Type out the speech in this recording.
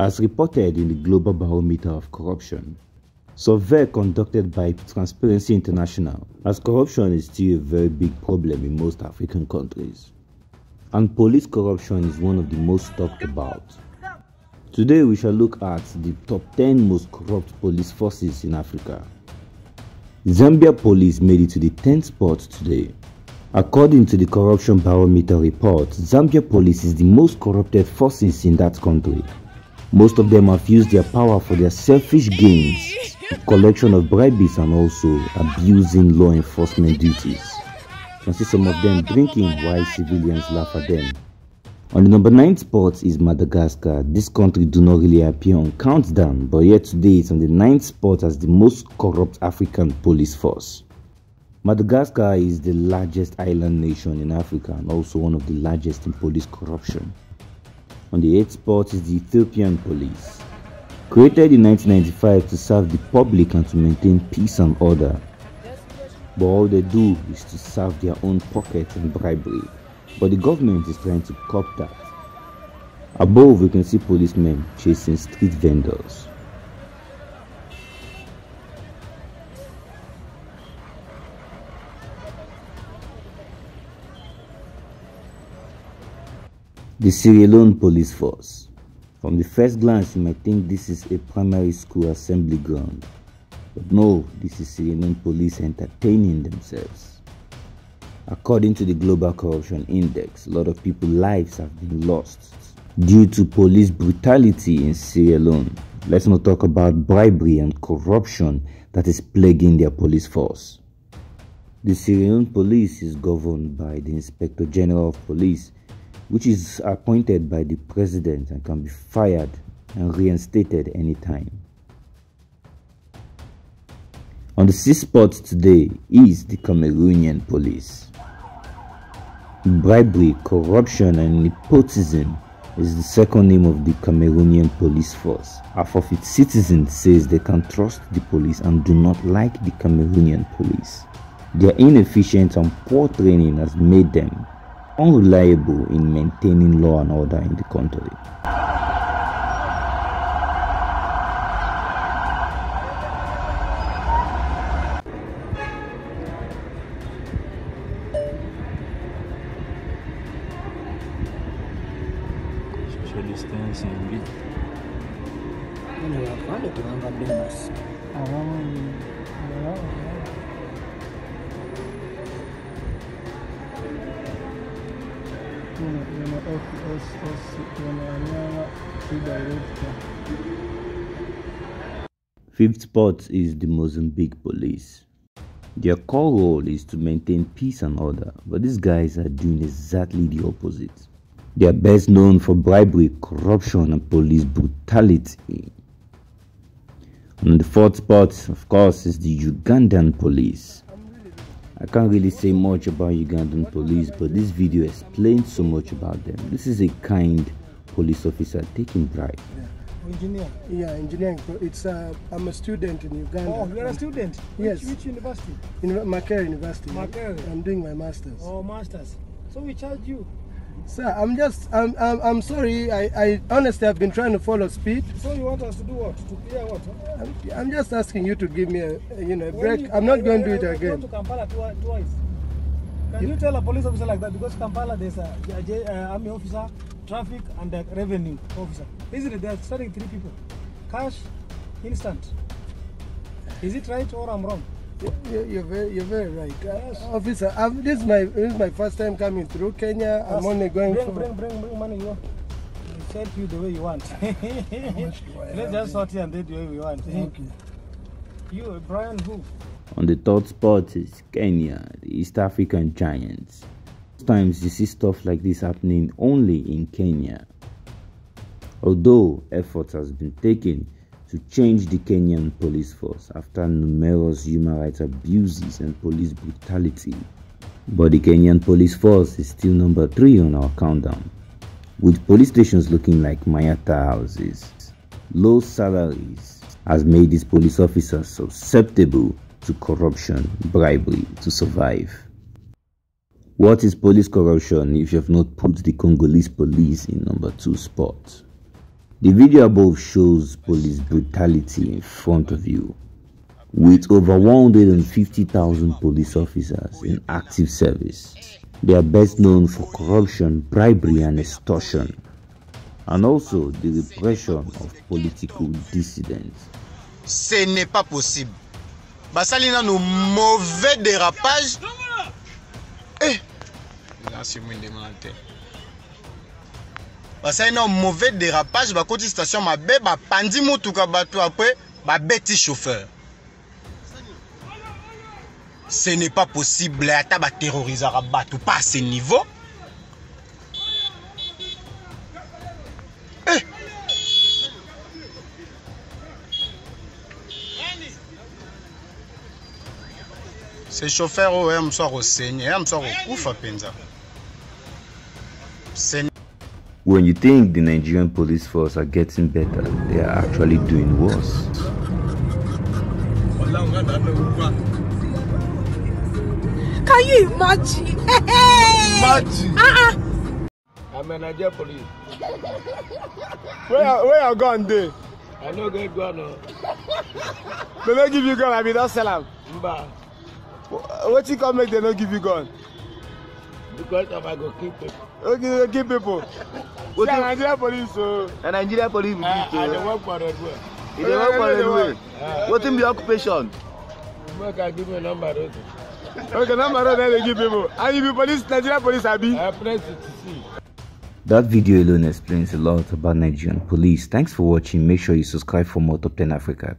As reported in the Global Barometer of Corruption, survey conducted by Transparency International, as corruption is still a very big problem in most African countries. And police corruption is one of the most talked about. Today we shall look at the top 10 most corrupt police forces in Africa. Zambia police made it to the 10th spot today. According to the Corruption Barometer report, Zambia police is the most corrupted forces in that country. Most of them have used their power for their selfish gains, collection of bribes and also abusing law enforcement duties. You can see some of them drinking while civilians laugh at them. On the number 9 spot is Madagascar. This country do not really appear on countdown, but yet today it's on the 9th spot as the most corrupt African police force. Madagascar is the largest island nation in Africa and also one of the largest in police corruption. On the 8th spot is the Ethiopian police. Created in 1995 to serve the public and to maintain peace and order. But all they do is to serve their own pockets and bribery but the government is trying to cop that. Above, we can see policemen chasing street vendors. The Sierra Leone Police Force. From the first glance, you might think this is a primary school assembly ground. But no, this is Sierra Leone police entertaining themselves. According to the Global Corruption Index, a lot of people's lives have been lost due to police brutality in Sierra Leone. Let's not talk about bribery and corruption that is plaguing their police force. The Sierra Leone police is governed by the Inspector General of Police, which is appointed by the president and can be fired and reinstated anytime. On the sixth spot today is the Cameroonian police. Bribery, corruption, and nepotism is the second name of the Cameroonian police force. Half of its citizens says they can trust the police and do not like the Cameroonian police. Their inefficient and poor training has made them unreliable in maintaining law and order in the country. social distancing Basi. Fifth spot is the Mozambique police. Their core role is to maintain peace and order, but these guys are doing exactly the opposite. They are best known for bribery, corruption, and police brutality. On the fourth spot, of course, is the Ugandan police. I can't really say much about Ugandan police, but this video explains so much about them. This is a kind police officer taking bribe. Engineer. Yeah, engineering. pro- It's uh, I'm a student in Uganda. Oh, you're a student? Yes. Which, which university? in Makerere University. Makerere. I'm doing my masters. Oh, masters. So we charge you. Sir, I'm just I'm I'm, I'm sorry. I, I honestly have been trying to follow speed. So you want us to do what? To clear what? huh? I'm, I'm just asking you to give me a, a, you know a break. you- I'm not going to do it you again. To Kampala twice. Can you tell a police officer like that? Because Kampala there's a uh, army officer, traffic, and a revenue officer. Isn't it? They're studying three people. Cash, instant. Is it right or I'm wrong? You- You're very, you're very right, uh, officer. I'm, this is my this is my first time coming through Kenya. I'm only going bring, for. bring, bring, bring money you. We'll set you the way you want. much do I Let's just sort here and do it the way we want. Thank you. You, Brian, who? On the third spot is Kenya, the East African giants. Sometimes you see stuff like this happening only in Kenya. Although effort has been taken to change the Kenyan police force after numerous human rights abuses and police brutality, but the Kenyan police force is still number three on our countdown, with police stations looking like Mayata houses. Low salaries has made these police officers susceptible to corruption, bribery to survive. What is police corruption if you have not put the Congolese police in number two spot? The video above shows police brutality in front of you. With over 150,000 police officers in active service, they are best known for corruption, bribery, and extortion, and also the repression of political dissidents. Ce n'est pas possible. basali nano mauvais dérapage eh basali nano mauvais dérapage bakoti station mabe bapandi motuka bato apres babeti chauffeur. Ce n'est pas possible ata baterrorisaka bato pas à ce niveau. Eh. ce chauffeur oyo ya mosu akosenya ya mosu akokufa mpenza When you think the Nigerian police force are getting better, they are actually doing worse. Can you imagine? Imagine. Uh-uh. I'm a Nigerian police. Where where you gone dey? I no get gun. No. They no give you gun, I be don sell am. Mba, Wetin come make dem no give you gun? Because of I go kill people. Okay, they give people. See, na Nigerian police o. na nigeria police be I, dis I work for Red Bull. e work for railway Ah. wetin be your occupation Make I give you number. Okay, number road dem dey give people. And you be police, Nigerian police abi? I press it to see. That video alone explains a lot about Nigerian police. Thanks for watching. Make sure you subscribe for more Top 10 Africa.